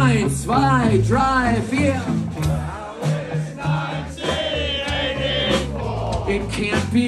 Eins, zwei, drei, vier. It can't be.